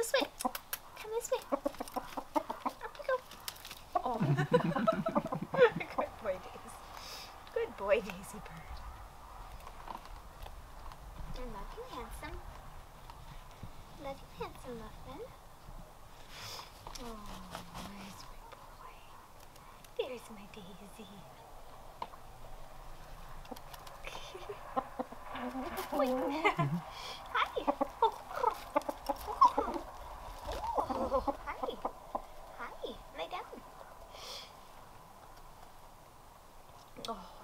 this way. Come this way. Up you go. Oh. Good boy, Daisy. Good boy, Daisy Bird. I love you, handsome. Love you, handsome muffin. Oh, there's my boy. There's my Daisy. Wait. Oh.